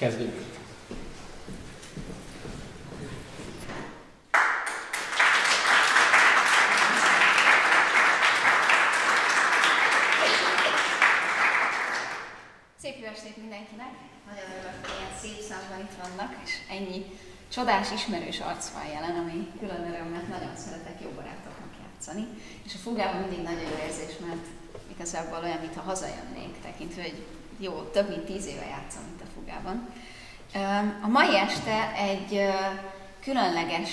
Kezdjük! csodás, ismerős arc van jelen, ami külön öröm, mert nagyon szeretek jó barátoknak játszani. És a fugában mindig nagyon jó érzés, mert igazából olyan, mintha hazajönnék, tekintve, hogy jó, több mint tíz éve játszom itt a fugában. A mai este egy különleges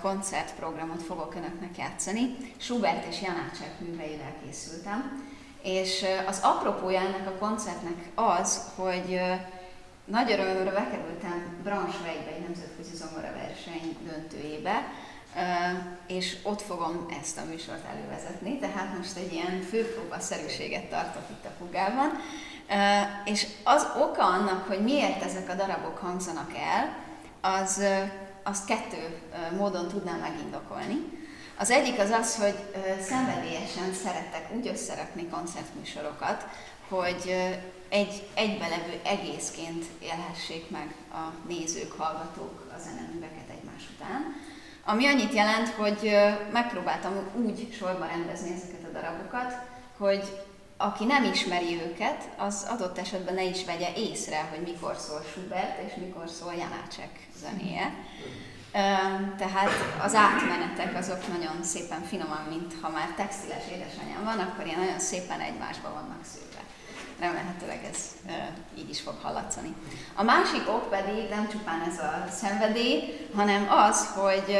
koncertprogramot fogok önöknek játszani. Schubert és Janácsek műveivel készültem. És az apropója ennek a koncertnek az, hogy nagy örömömre bekerültem Braunschweigbe egy nemzetközi verseny döntőjébe, és ott fogom ezt a műsort elővezetni, tehát most egy ilyen főpróba-szerűséget tartok itt a fugában. És az oka annak, hogy miért ezek a darabok hangzanak el, az, azt kettő módon tudnám megindokolni. Az egyik az az, hogy szenvedélyesen szeretek úgy összerakni koncertműsorokat, hogy egy egybelevő egészként élhessék meg a nézők, hallgatók a zeneműveket egymás után. Ami annyit jelent, hogy megpróbáltam úgy sorba rendezni ezeket a darabokat, hogy aki nem ismeri őket, az adott esetben ne is vegye észre, hogy mikor szól Schubert és mikor szól Janácsek zenéje. Tehát az átmenetek azok nagyon szépen finoman, mint ha már textiles édesanyám van, akkor ilyen nagyon szépen egymásba vannak szőve remélhetőleg ez így is fog hallatszani. A másik ok pedig nem csupán ez a szenvedély, hanem az, hogy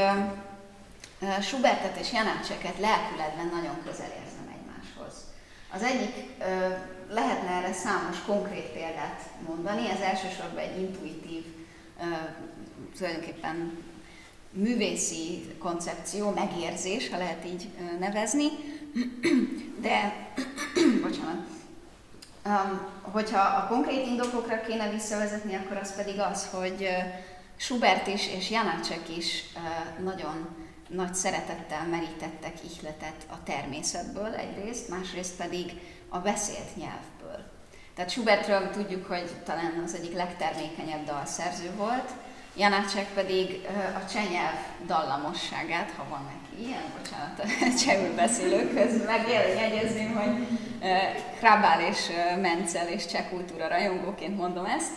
Schubertet és Janácseket lelkületben nagyon közel érzem egymáshoz. Az egyik, lehetne erre számos konkrét példát mondani, ez elsősorban egy intuitív, tulajdonképpen művészi koncepció, megérzés, ha lehet így nevezni, de, bocsánat, hogyha a konkrét indokokra kéne visszavezetni, akkor az pedig az, hogy Schubert is és Janácsek is nagyon nagy szeretettel merítettek ihletet a természetből egyrészt, másrészt pedig a beszélt nyelvből. Tehát Schubertről tudjuk, hogy talán az egyik legtermékenyebb dalszerző volt, Janácsek pedig a csenyelv dallamosságát, ha van neki ilyen, bocsánat, a csehül beszélőkhöz, meg jegyezném, hogy Krabál és Mencel és cseh kultúra rajongóként mondom ezt,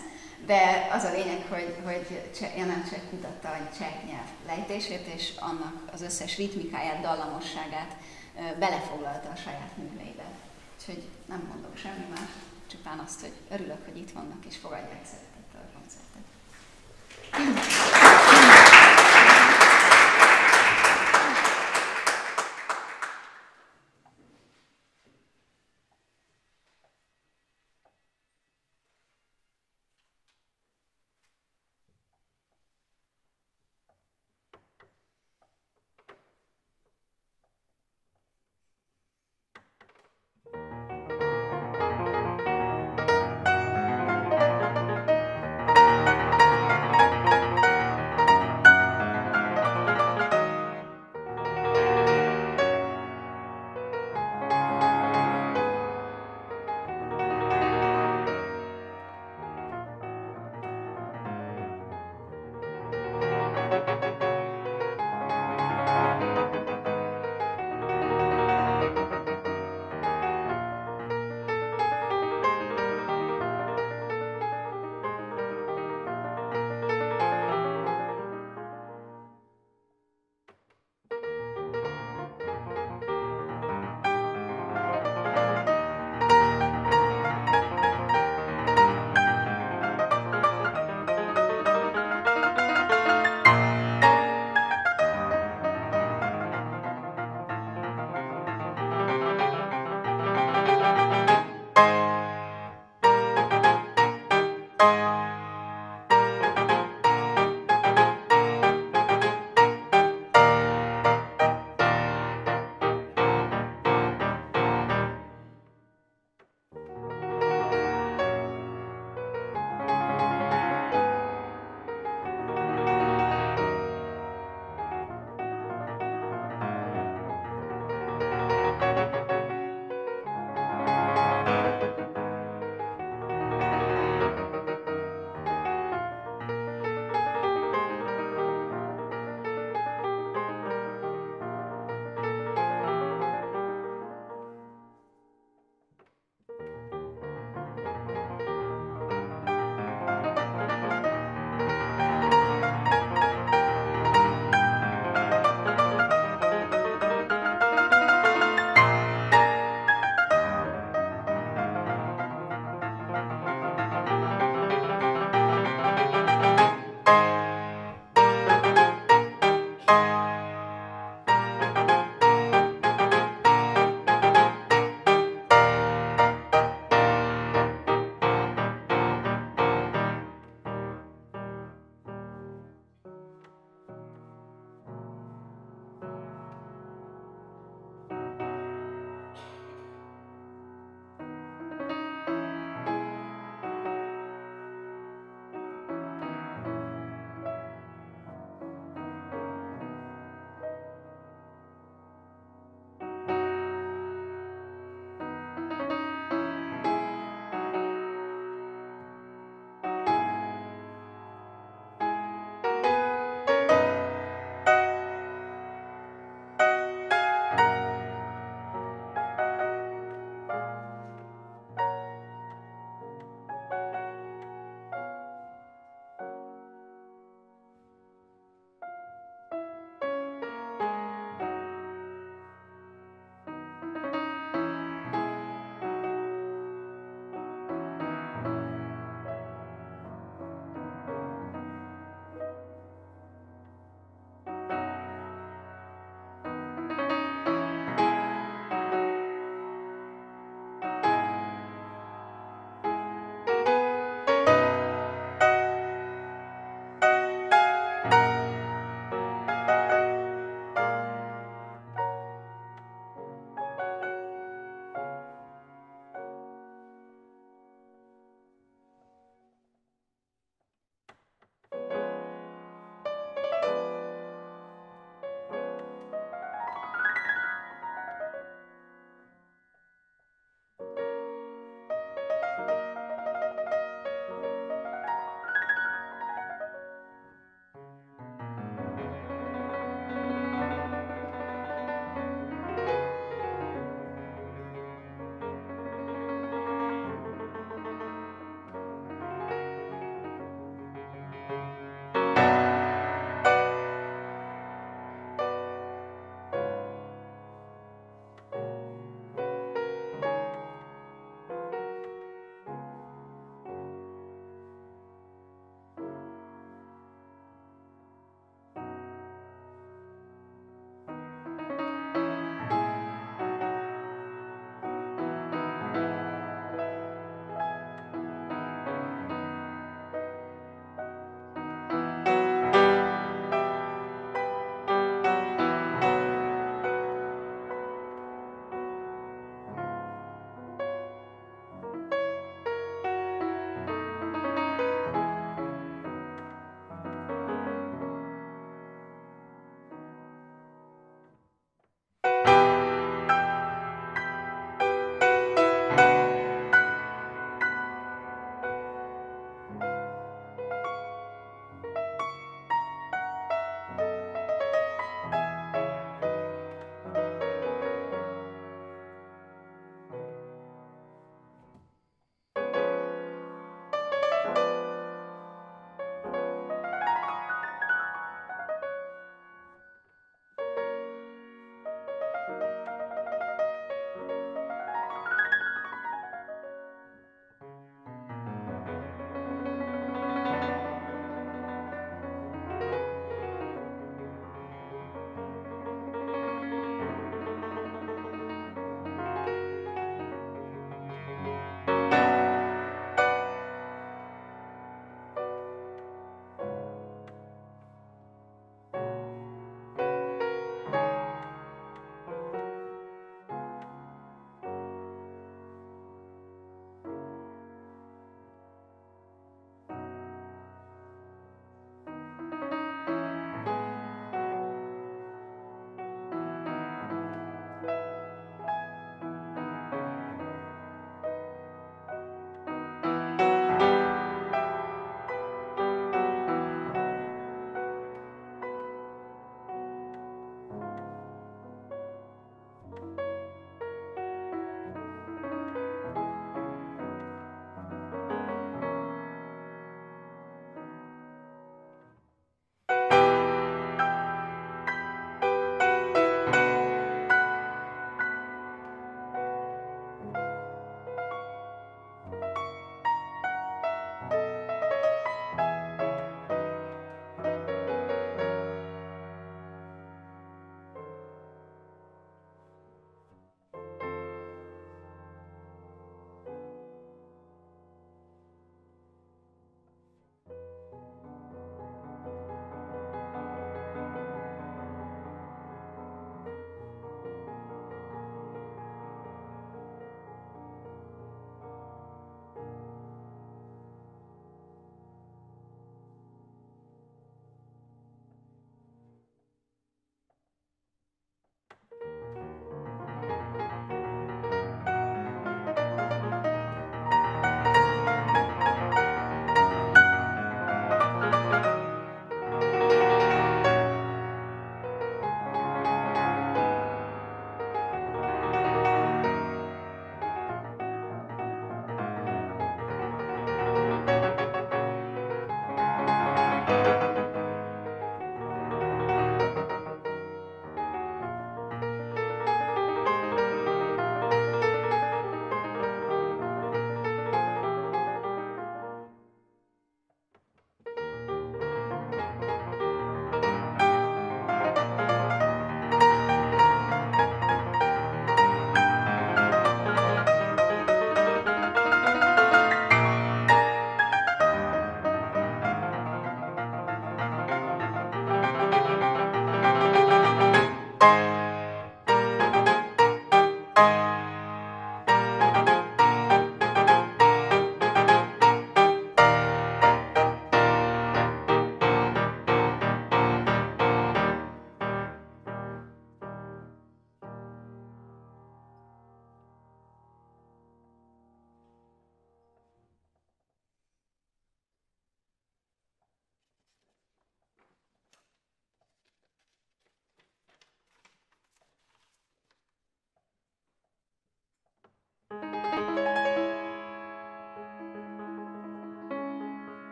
de az a lényeg, hogy, hogy Janácsek kutatta a cseh nyelv lejtését, és annak az összes ritmikáját, dallamosságát belefoglalta a saját műveibe. Úgyhogy nem mondok semmi más, csupán azt, hogy örülök, hogy itt vannak és fogadják szeretettel a koncertet.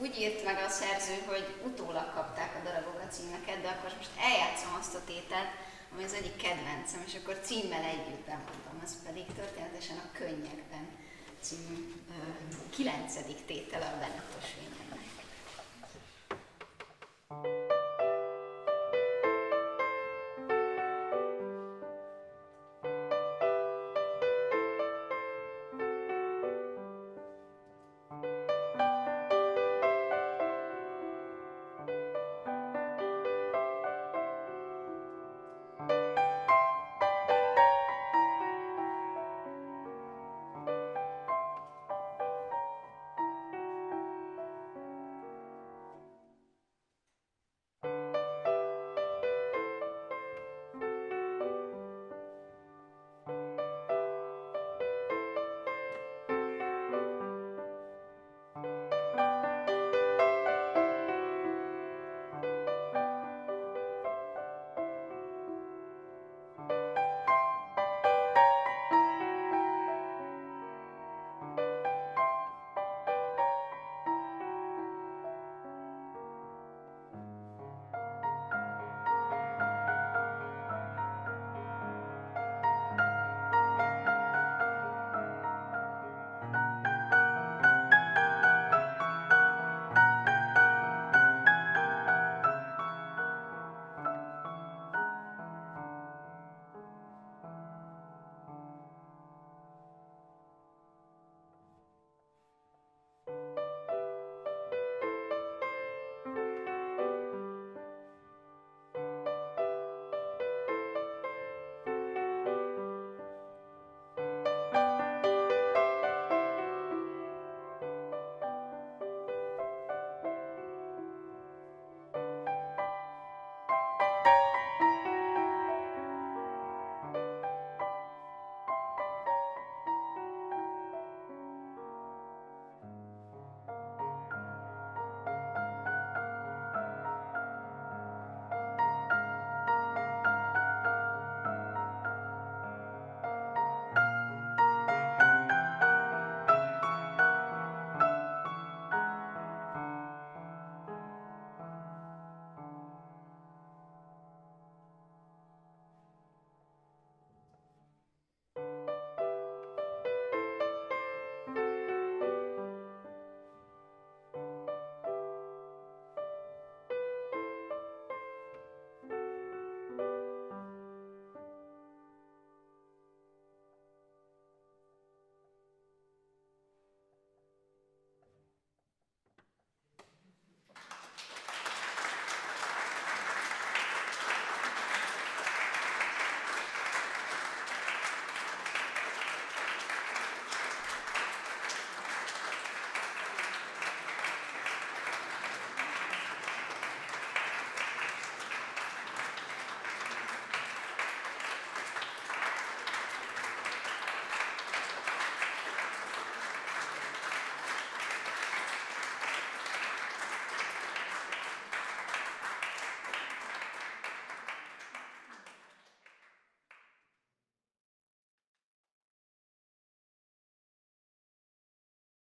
úgy írt meg a szerző, hogy utólag kapták a darabok a címeket, de akkor most eljátszom azt a tételt, ami az egyik kedvencem, és akkor címmel együtt bemondom, az pedig történetesen a Könnyekben című kilencedik tétele a Vénemnek.